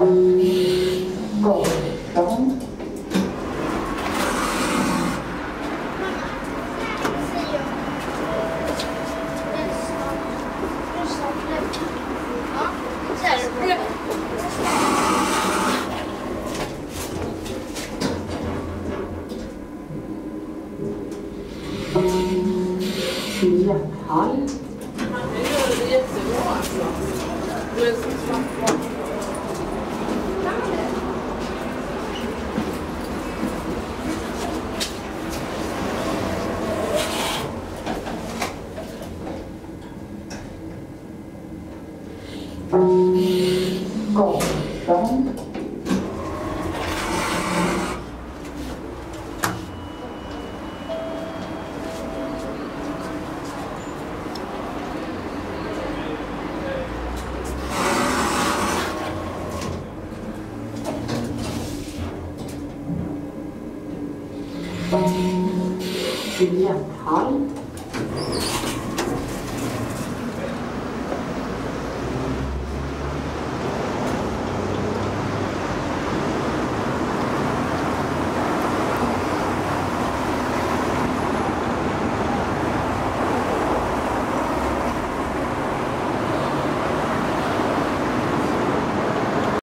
Gatan. Hjärthall. Det gör det jättebra alltså. cổ sống Thank you.